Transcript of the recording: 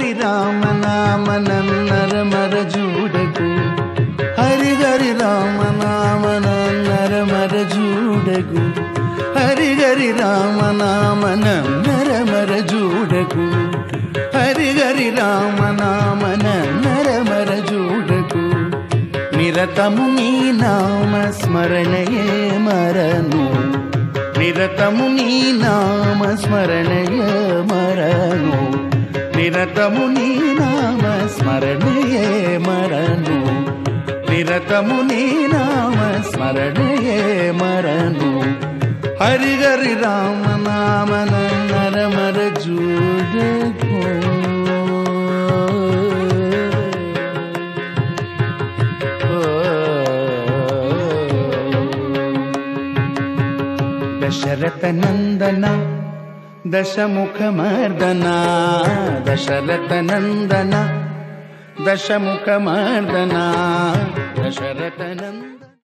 హరి రామ నామ నన్నర మర జూడకు హరి హరి రామ నామ నన్నర మర జూడకు హరి హరి రామ నామ నన్నర మర జూడకు హరి హరి రామ నామ నన్నర మర జూడకు నిరతము నీ నామ స్మరణయే మరను. నిరతము నీ నామ స్మరణయ మరను. నిరతము నీ నామ స్మరణయే మరను నిరతము నీ నామ స్మరణయే మరను హరి హరి రామ నామ నర మర జూడకు దశరథ నందన दशमुखमर्दना दशरथनन्दना दशमुखमर्दना दशरथनन्द